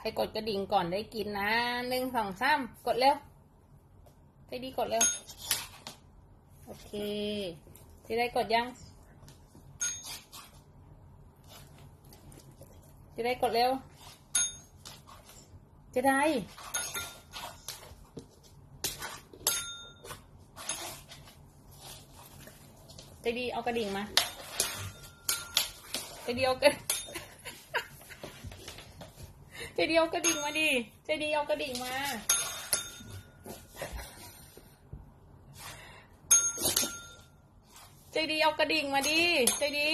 ใครกดกระดิ่งก่อนได้กินนะหนึ่งสองสามกดเร็วใจดีกดเร็ว โอเคจะได้กดยังจะได้กดเร็ว จะได้ใจดีเอากระดิ่งมาใจดีเอากระ จดีเอากระดิ่งมาดิเจดีเอากระดิ่งมาเจดีเอากระดิ่งมาดิเจดี